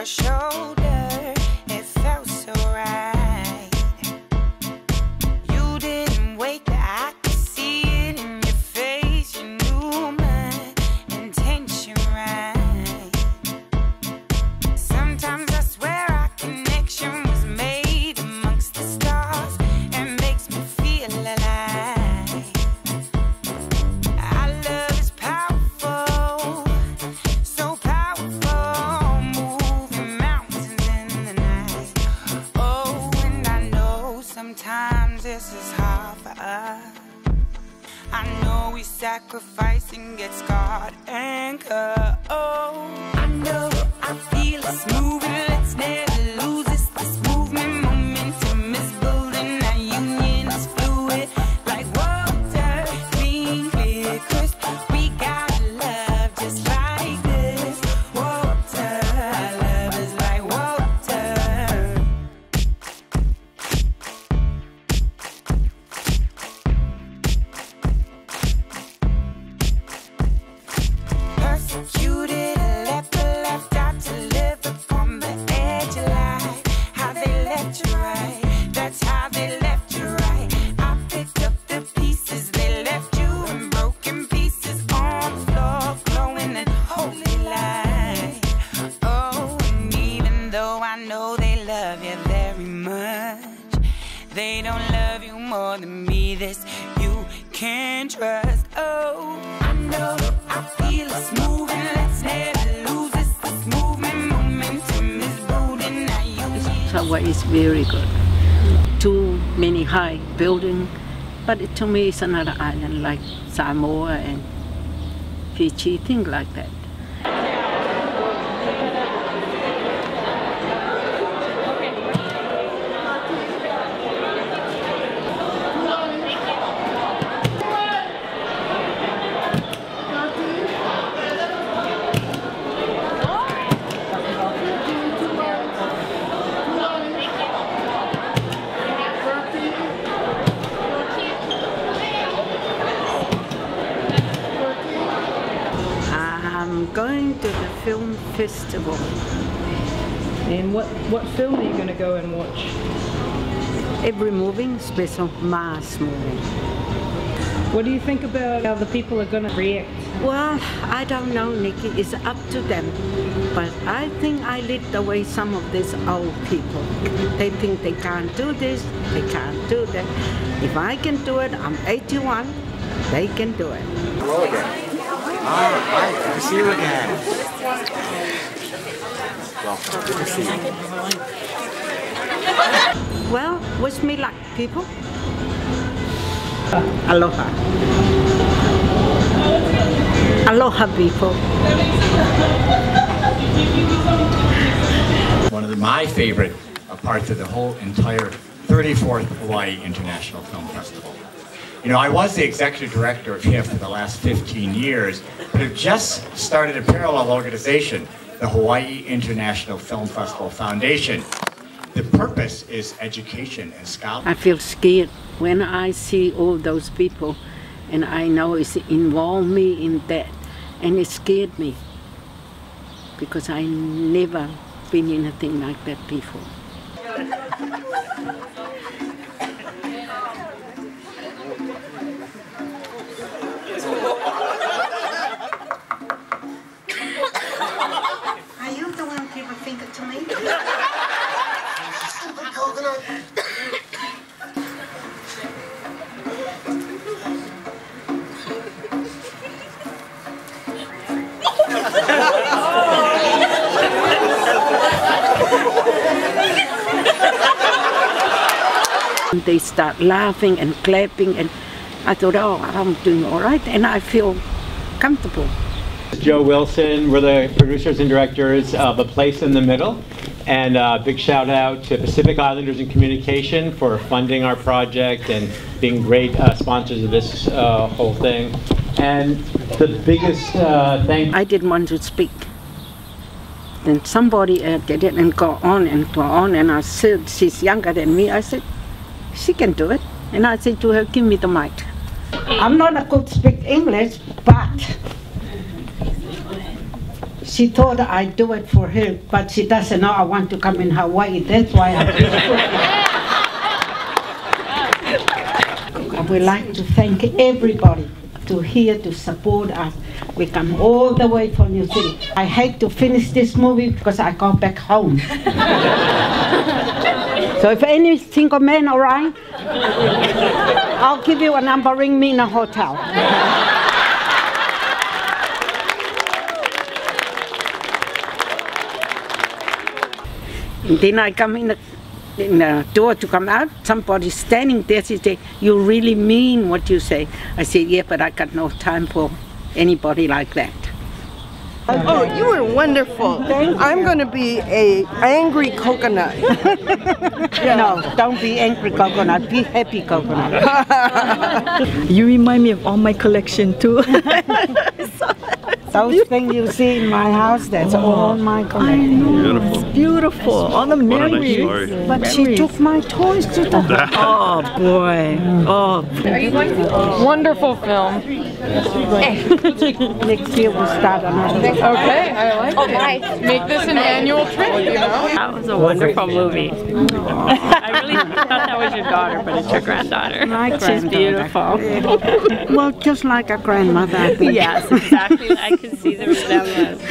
your shoulder. More than me. This you can trust. Oh, I know, I feel it's moving. Let's never lose this. This movement, momentum is building. Now you is very good. Too many high building, but it, to me it's another island like Samoa and Fiji, things like that. I'm going to the film festival. And what, what film are you going to go and watch? Every movie, special mass movie. What do you think about how the people are going to react? Well, I don't know, Nikki. It's up to them. But I think I lead the way some of these old people. They think they can't do this, they can't do that. If I can do it, I'm 81, they can do it. Hello again. All right, good to see you again. Welcome, good to see you. Well, wish me luck, people. Aloha. Aloha, people. one of the, my favorite parts of the whole entire 34th Hawaii International Film Festival. You know, I was the executive director of HIF for the last 15 years, but have just started a parallel organization, the Hawaii International Film Festival Foundation. The purpose is education and scholarship. I feel scared when I see all those people and I know it's involved me in that and it scared me because I never been in a thing like that before. And they start laughing and clapping and I thought, oh, I'm doing all right and I feel comfortable. Joe Wilson. We're the producers and directors of A Place in the Middle. And uh, big shout out to Pacific Islanders in Communication for funding our project and being great uh, sponsors of this uh, whole thing. And the biggest uh, thank I didn't want to speak. Then somebody uh, did it and go on and go on, and I said, she's younger than me. I said, she can do it. And I said to her, give me the mic. I'm not a good speak English, but she thought I'd do it for her, but she doesn't know I want to come in Hawaii. That's why I I would like to thank everybody to here to support us. We come all the way from New Zealand. I hate to finish this movie because I go back home. so if any single man around, I'll give you a number, ring me in a hotel. And then I come in the, in the door to come out. Somebody standing there. She said, "You really mean what you say?" I said, "Yeah, but I got no time for anybody like that." Oh, you were wonderful. I'm going to be a angry coconut. No, don't be angry coconut. Be happy coconut. You remind me of all my collection too. Those things you see in my house, that's all oh, my collection. Beautiful. It's beautiful. All the What a nice memories. But she took my toys to the Oh boy. Oh. Wonderful film. Next year we'll start another. Okay, I like oh, it. Make this an annual trip, you know? That was a wonderful movie. I really thought that was your daughter, but it's your granddaughter. My She's granddaughter. beautiful. Well, just like a grandmother. I think. yes, exactly. I can see the resemblance.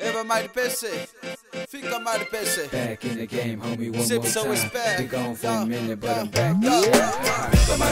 Eva mighty pissy. Fika Mai le Pese. Back in the game, homie, one Sip more so time. it's back. Been gone for a minute, but I'm back. Fika Mai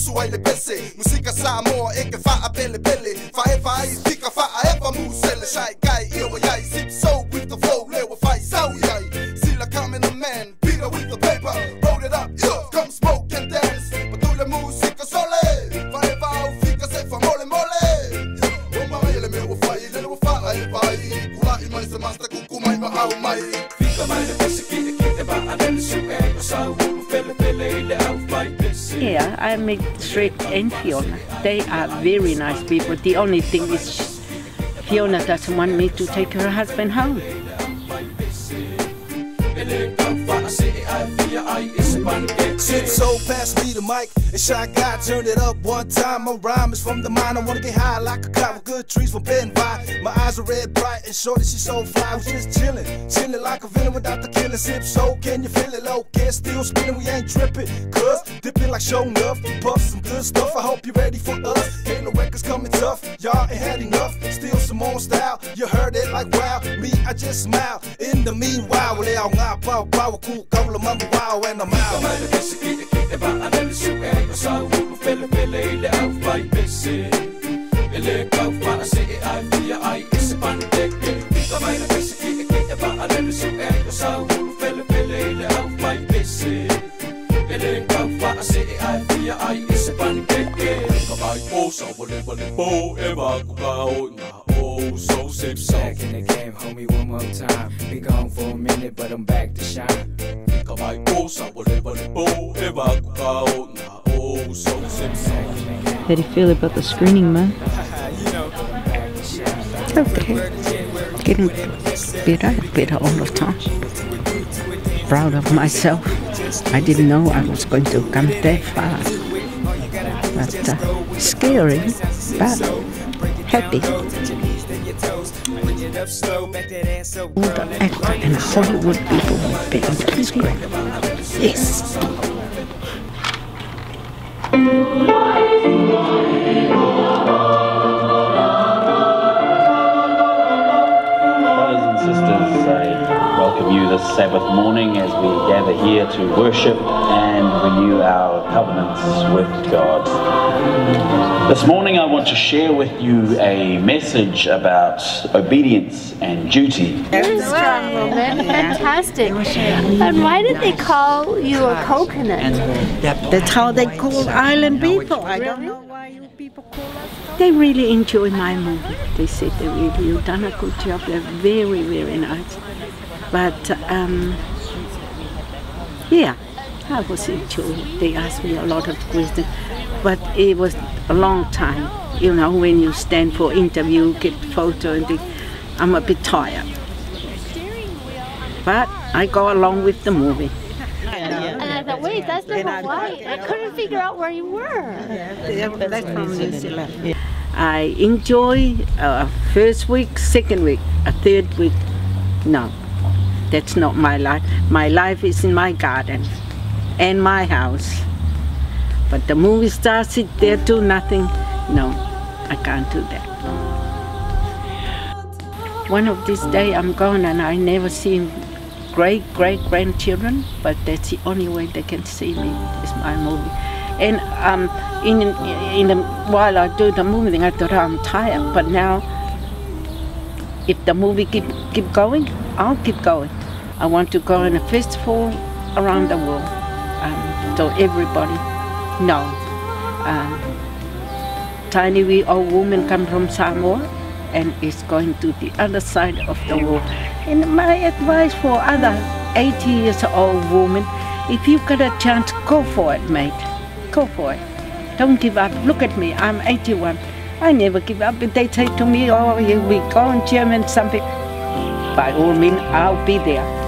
Zipso usu ai le pese Musika sa moa e ke wha a pele pele. Wha e wha ai tika wha a ewa musele Shai kai i o yai. Zipso with the flow Le wa whai sau yai. Sila coming a man Peter with the paper. Roll it up, yeah, come smoke and dance. Patule musika sole. Wha au fika se wha mole mole. O mahaya le me wa whai Le wa wha ai whai Kula i. Mai se master kuku mai ma au mai. Fika Mai le Pese. Kikki I met Shrek and Fiona. They are very nice people. The only thing is Fiona doesn't want me to take her husband home. Shit so pass me the mic and shot guy turn it up one time. My rhyme is from the mind. I wanna get high like a cop with good trees from Ben by. My eyes are red bright and shorty she so fly. We just chillin', chillin' like a villain without the killing. Zipso can you feel it low? Can still spinning, we ain't trippin'. Cuz dipping like show enough. Puff some good stuff. I hope you ready for us. Kano records coming tough. Y'all ain't had enough. Still some more style. You heard it like wow. Me, I just smile. In the meanwhile, well, they all ngā pau pau cool couple of mama wow and I'm out. så gitte, gitte bare alle syv af Og så ud på fælde, fælde hele af fra i bedse Jeg lægger op fra at se ej, fire ej, isse brænde dække Gitte mig der bedste, gitte, gitte bare alle syv af Og så ud på fælde, fælde hele af fra i bedse Jeg lægger op fra at se ej, fire ej, isse brænde dække Kom bare i brug, så må det, hvor det bo, ever kunne bare ånden Back in the game, homie, one more time. Been gone for a minute, but I'm back to shine. Oh, somebody, but oh, so sick. How do you feel about the screening, man? Okay. Getting better, better all the time. Proud of myself. I didn't know I was going to come that far. But uh, scary, but happy. All the actor and Hollywood people would be on the screen. Yes. Brothers and sisters, I welcome you this Sabbath morning as we gather here to worship and renew our covenants with God. This morning I want to share with you a message about obedience and duty. Very strong woman. Fantastic. And why did they call you a coconut? That's how they call island people. I don't know why you people call us. They really enjoy my movie. They said they really you've done a good job. They're very very nice. But um, yeah, I was enjoying. They asked me a lot of questions, but it was a long time. You know, when you stand for interview, get photo, and thing, I'm a bit tired. But I go along with the movie. And I thought, wait, that's not Hawaii. I couldn't figure out where you were. That's from New Zealand. I enjoy uh, first week, second week, a third week. No, that's not my life. My life is in my garden and my house. But the movie stars sit there do nothing. No, I can't do that. One of these days I'm gone and I never see great great grandchildren, but that's the only way they can see me is my movie. And um, in in the, while I do the movie, thing, I thought I'm tired, but now if the movie keep keep going, I'll keep going. I want to go in a festival around the world, um, so everybody know. Um, tiny wee old woman come from Samoa and is going to the other side of the world. And my advice for other 80 years old women, if you get a chance, go for it, mate. Go for it. Don't give up. Look at me, I'm 81. I never give up. If they say to me, oh, here we go in German, something, by all means, I'll be there.